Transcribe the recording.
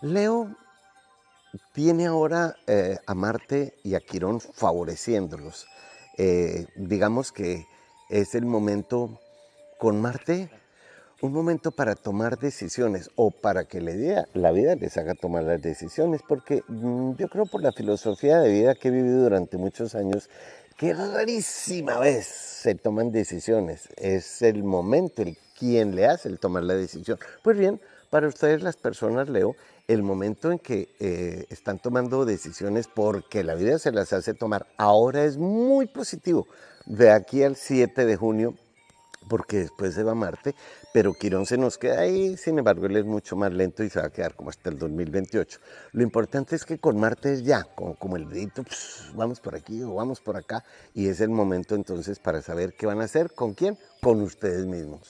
Leo tiene ahora eh, a Marte y a Quirón favoreciéndolos. Eh, digamos que es el momento con Marte, un momento para tomar decisiones o para que la, la vida les haga tomar las decisiones, porque mm, yo creo por la filosofía de vida que he vivido durante muchos años, que rarísima vez se toman decisiones. Es el momento, el quien le hace el tomar la decisión. Pues bien, para ustedes las personas, Leo, el momento en que eh, están tomando decisiones porque la vida se las hace tomar ahora es muy positivo. De aquí al 7 de junio, porque después se va Marte, pero Quirón se nos queda ahí, sin embargo él es mucho más lento y se va a quedar como hasta el 2028. Lo importante es que con Marte es ya, como, el dedito, pues, vamos por aquí o vamos por acá, y es el momento entonces para saber qué van a hacer, con quién, con ustedes mismos.